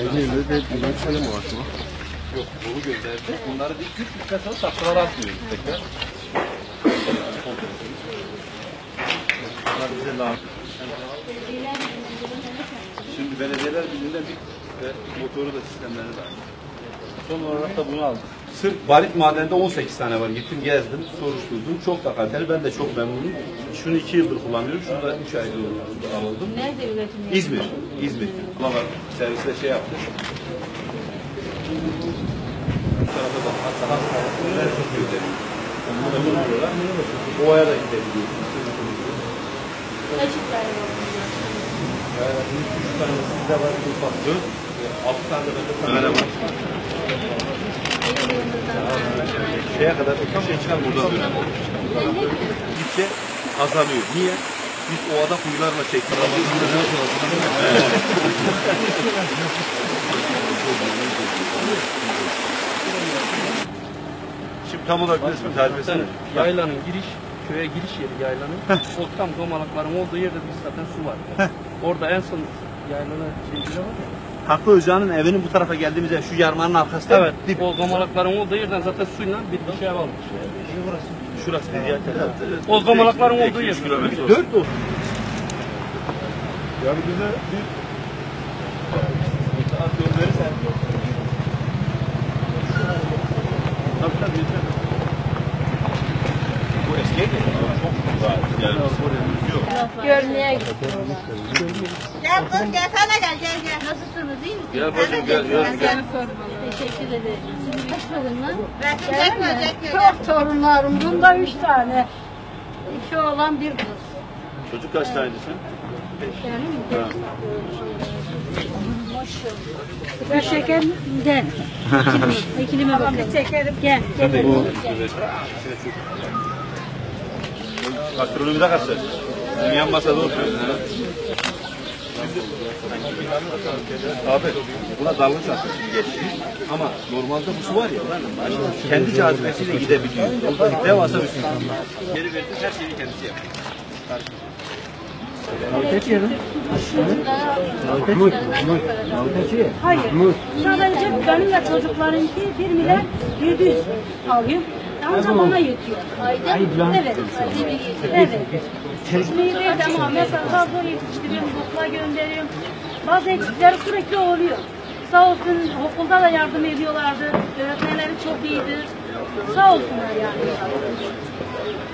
Ege'de de güzel şöyle mi var? Yok, bunu gönderdi. Bunları bir küçük müddet sonra taktılar atmıyoruz tekrar. Bunlar bize lazım. Şimdi belediyeler birliğinde bir motoru da sistemleri var. Son olarak da bunu aldık. Sırf barit madende 18 tane var. Gittim gezdim, soruşturdum. Çok da kaliteli. Ben de çok memnunum. Şunu 2 yıldır kullanıyorum. Şunu da 3 aydır aldım. Nerede üretimi? İzmir. İzmir. Baba serviste şey yaptı. Bu tarafa da hatta hastaneler çok güzel. Bunu da buluyorlar. Ovaya da gidebiliyorsunuz. Kaçıklar var. Yani üç tane sizde var. Ufak dört. Altı tane de bende kamera var. Şeye kadar bir şey çıkar buradan. Gitse azalıyor. Niye? Biz ovada kuyularla çektik. Şimdi tam olarak resmi tarif etsene. Yaylanın giriş, köye giriş yeri yaylanın. o tam domalakların olduğu yerde bir zaten su var. Orada en son yaylana şey bile var ya. Haklı Özcan'ın evinin bu tarafa geldiğimizde şu yarmanın arkasında Evet, dip. o domalakların olduğu yerden zaten suyla bir şey almış. Şurası dedi ya. O domalakların olduğu yer. kilometre. Dört olsun. Yani bize bir Atıyorum verirsen. Tabii tabii yeter. Bu eskiye geliyor. Çok güzel. Yani. Görmeye gidiyorlar. Gel kız gelsene gel gel gel. Nasılsınız iyi misiniz? Gel bacım gel. gel. Gel. Teşekkür ederim. Sizin kaç torunlar? Ben çekme çekme. Çok torunlarım. Bunda üç tane. İki oğlan bir kız. Çocuk kaç taneydi sen? Yani mi? Ben şeker de. Ekilime bakın. Şekerim. Gel. Gel. Gastronomide kaç yaş? Dünya masada oturuyorsun. ha? Abi buna dalgıç atmış geçti. Ama normalde bu su var ya kendi cazibesiyle gidebiliyor. Devasa bir su. Geri verdim her şeyi kendisi yapıyor. Hayır. Sadece benim ve çocuklarınki 1 milyar 700 alıyorum. Ancak bana yetiyor. Ayda? Evet. Evet. Meyveyi de ama mesela fazla yetiştiriyorum, okula gönderiyorum. Bazı eksikleri sürekli oluyor. Sağ olsun okulda da yardım ediyorlardı. Öğretmenleri çok iyiydi. Sağ olsunlar yani.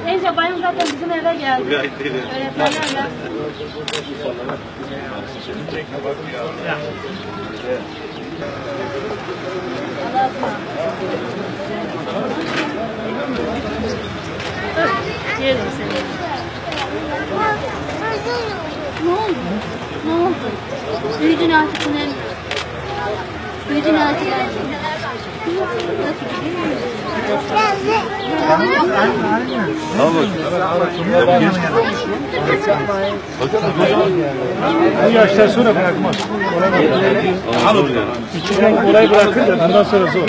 Ence bayan zaten bizim eve geldi. Öğretmenlerle. Yerim seni. Ne oldu? Ne oldu? Büyüdün artık senin. Büyüdün artık. Gidiyor? bu yaştan sonra bırakmaz. Al onu. İçinden kolay bırakır da ondan sonra zor.